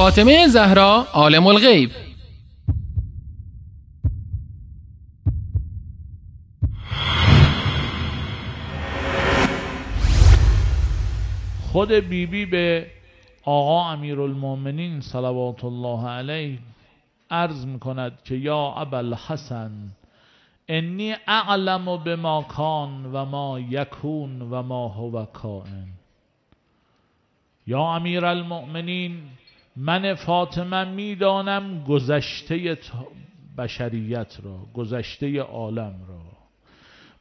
فاطمه زهرا عالم الغیب. خود بیبی بی به آقا امیرالمؤمنین صلوات الله علیه عرض می‌کند که یا ابل حسن انی اعلم به ما کان و ما یکون و ما هو کائن. یا امیر المؤمنین من فاطمه می‌دانم گذشته بشریت را گذشته عالم را.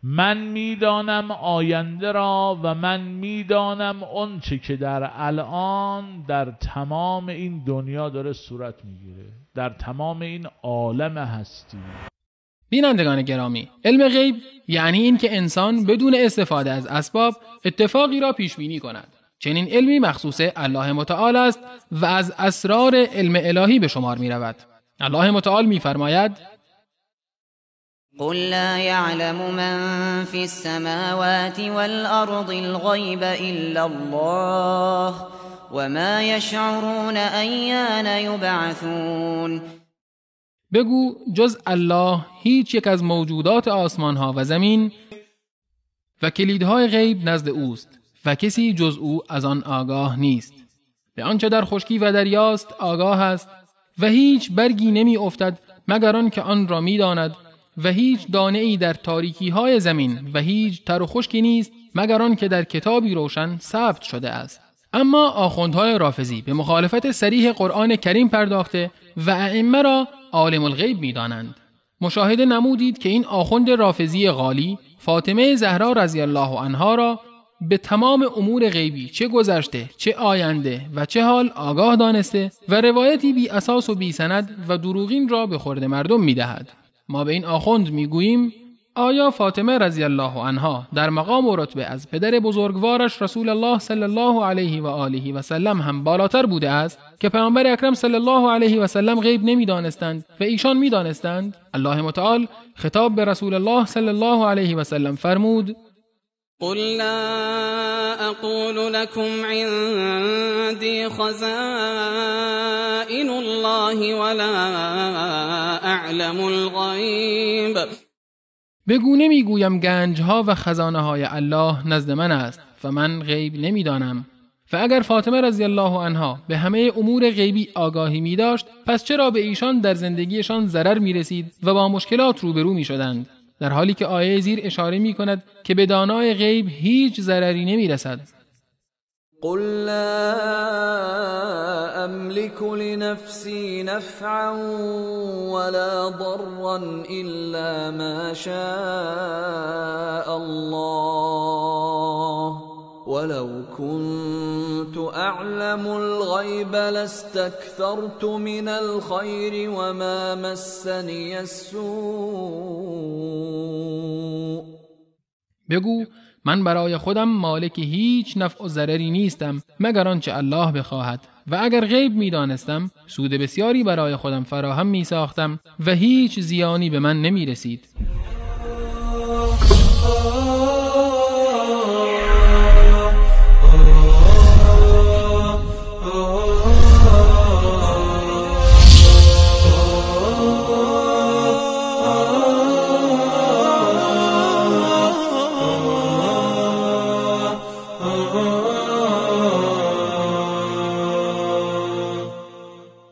من می‌دانم آینده را و من می‌دانم آنچه که در الان در تمام این دنیا داره صورت می‌گیره. در تمام این عالم هستی. بینندگان گرامی علم غیب یعنی اینکه انسان بدون استفاده از اسباب اتفاقی را پیش بینی کند. چنین علمی مخصوص الله متعال است و از اسرار علم الهی به شمار می رود الله متعال میفرماید قل لا يعلم من في السماوات والأرض الغيب إلا الله وما يشعرون أيان يبعثون. بگو جز الله هیچ یک از موجودات آسمان ها و زمین و کلیدهای غیب نزد اوست. و کسی جز او از آن آگاه نیست. به آنچه در خشکی و دریاست آگاه است و هیچ برگی نمی افتد مگر آن که آن را می‌داند و هیچ دانه ای در تاریکی های زمین و هیچ تر و خشکی نیست مگر آن که در کتابی روشن ثبت شده است. اما آخوندهای رافزی به مخالفت سریح قرآن کریم پرداخته و ائمه را عالم الغیب می‌دانند مشاهده نمودید که این آخوند رافزی غالی فاطمه زهرا رضی الله عنها را به تمام امور غیبی چه گذشته چه آینده و چه حال آگاه دانسته و روایتی بی اساس و بی سند و دروغین را به خورد مردم می دهد. ما به این آخوند می گوییم آیا فاطمه رضی الله عنها در مقام و رتبه از پدر بزرگوارش رسول الله صلی الله علیه و آله و سلم هم بالاتر بوده است که پیامبر اکرم صلی الله علیه و سلم غیب نمی‌دانستند و ایشان می‌دانستند الله متعال خطاب به رسول الله صلی الله علیه و سلم فرمود قل لا اقول لكم عندي خزائن الله ولا اعلم الغيب. بگو نمی‌گویم گنج ها و خزانه های الله نزد من است و من غیب نمی‌دانم. و اگر فاطمه رضی الله عنها به همه امور غیبی آگاهی می داشت پس چرا به ایشان در زندگیشان ضرر می رسید و با مشکلات روبرو می شدند در حالی که آیه زیر اشاره می کند که به دانای غیب هیچ ضرری نمی رسد. قل لا املك لنفسي نفعا ولا ضرا الا ما شاء الله. ولو كنت اعلم الغيب لاستكثرت من الخير وما مسني السوء. بگو من برای خودم مالک هیچ نفع و ضرری نیستم مگر آنچه الله بخواهد. و اگر غیب می دانستم سود بسیاری برای خودم فراهم می ساختم و هیچ زیانی به من نمی رسید